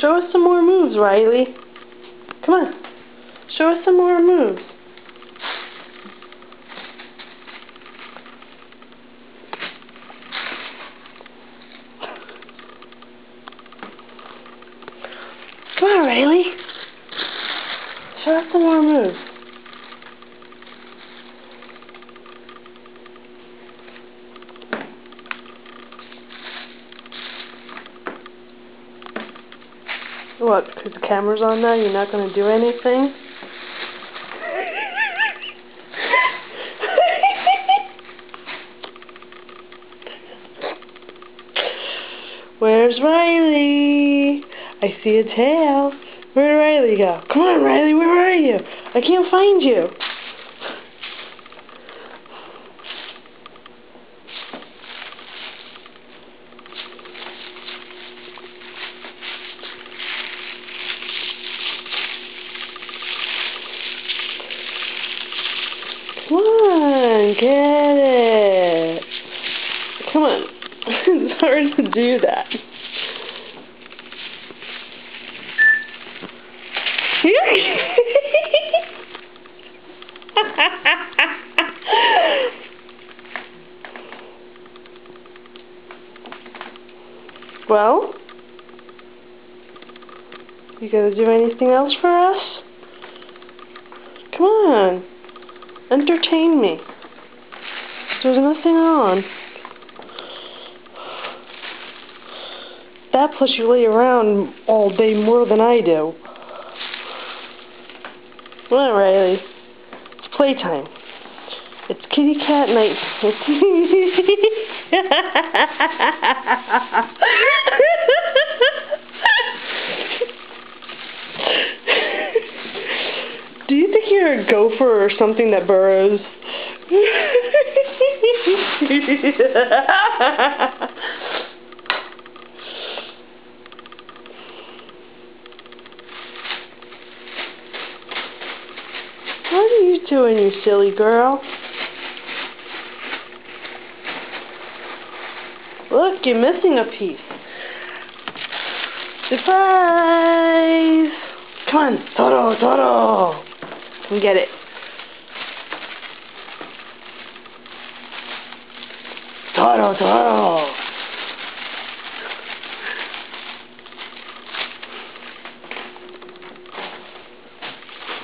Show us some more moves, Riley. Come on. Show us some more moves. Come on, Riley. Show us some more moves. What, because the camera's on now, you're not going to do anything? Where's Riley? I see a tail. Where'd Riley go? Come on, Riley, where are you? I can't find you. Come on, get it. Come on. it's hard to do that. well, you gonna do anything else for us? Come on. Entertain me. There's nothing on. That plus you lay around all day more than I do. Well, Riley. It's playtime. It's kitty cat night. Do you think you're a gopher or something that burrows? what are you doing, you silly girl? Look, you're missing a piece. Surprise! Come on, Toro, Toro! Come get it. Toro, Toro!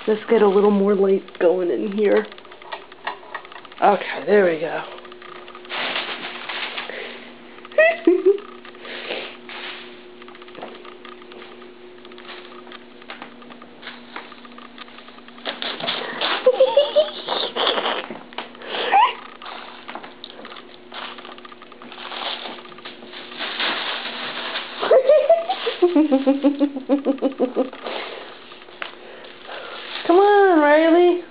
Let's get a little more light going in here. Okay, there we go. Come on, Riley.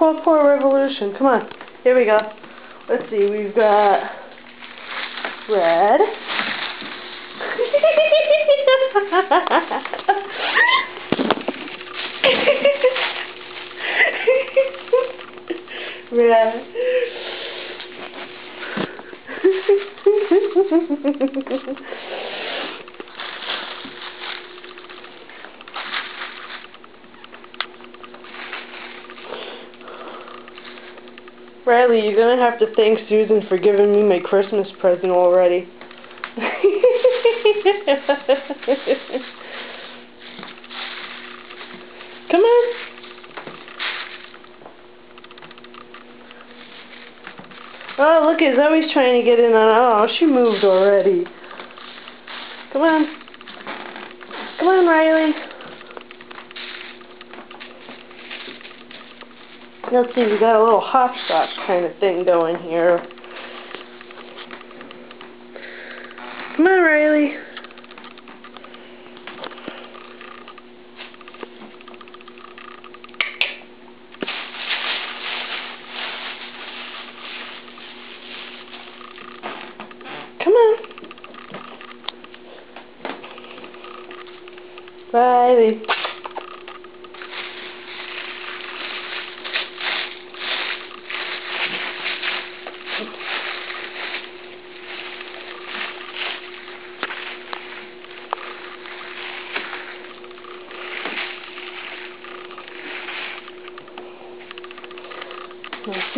Pull for a revolution. Come on. Here we go. Let's see. We've got red. Riley, you're gonna have to thank Susan for giving me my Christmas present already. Come on. Oh, look, at Zoe's trying to get in on. Oh, she moved already. Come on. Come on, Riley. Let's see, we got a little hopscotch kind of thing going here. Come on, Riley. Come on. Riley.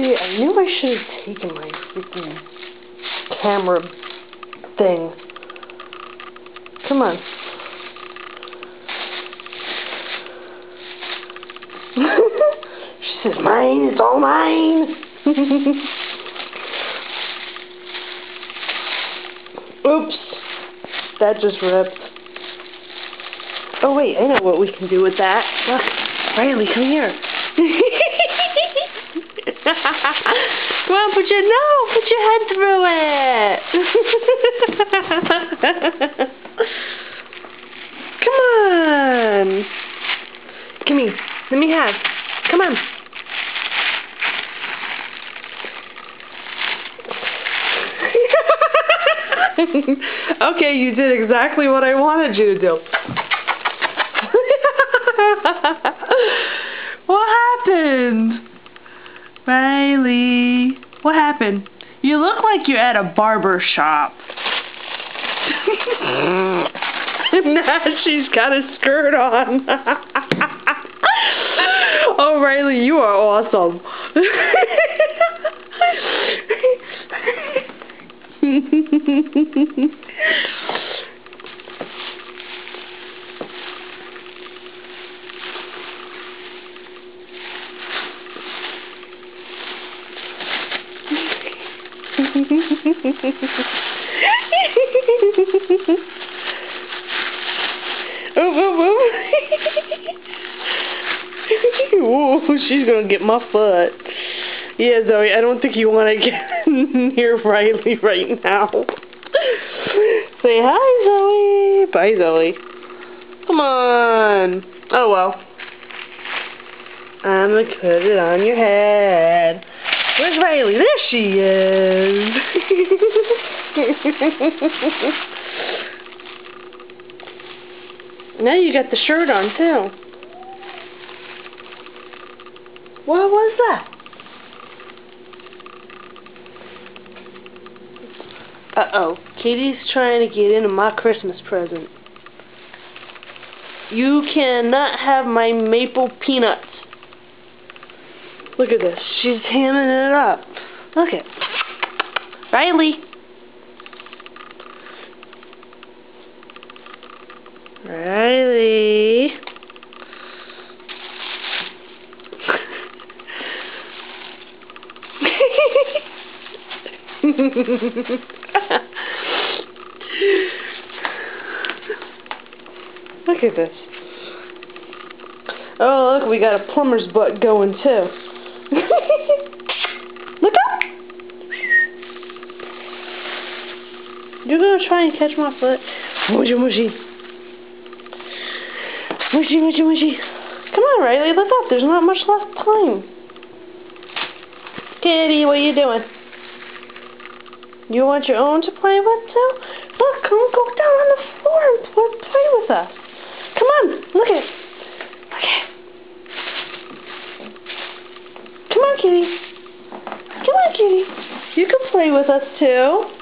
See, I knew I should have taken my freaking camera thing. Come on. she says, mine, it's all mine. Oops. That just ripped. Oh wait, I know what we can do with that. Look, Riley, come here. come put your no, put your head through it. come on. Give me. Let me have. Come on. okay, you did exactly what I wanted you to do. what happened? Riley, what happened? You look like you're at a barber shop. now she's got a skirt on. oh, Riley, you are awesome. oh, oh, oh. Ooh, she's gonna get my foot. Yeah, Zoe, I don't think you want to get near Riley right now. Say hi, Zoe. Bye, Zoe. Come on. Oh, well. I'm going to put it on your head. Where's Riley? There she is. now you got the shirt on, too. What was that? Uh-oh. Katie's trying to get into my Christmas present. You cannot have my maple peanuts. Look at this. She's hamming it up. Look at Riley. Riley. look at this. Oh, look, we got a plumber's butt going too. look up! You're gonna try and catch my foot. Mushy, mushy. Mushy, mushy, mushy. Come on, Riley, look up. There's not much left to time. Kitty, what are you doing? You want your own to play with too? Look, come go down on the floor and play with us. Come on, look at Look at Come on, kitty. Come on, kitty. You can play with us too.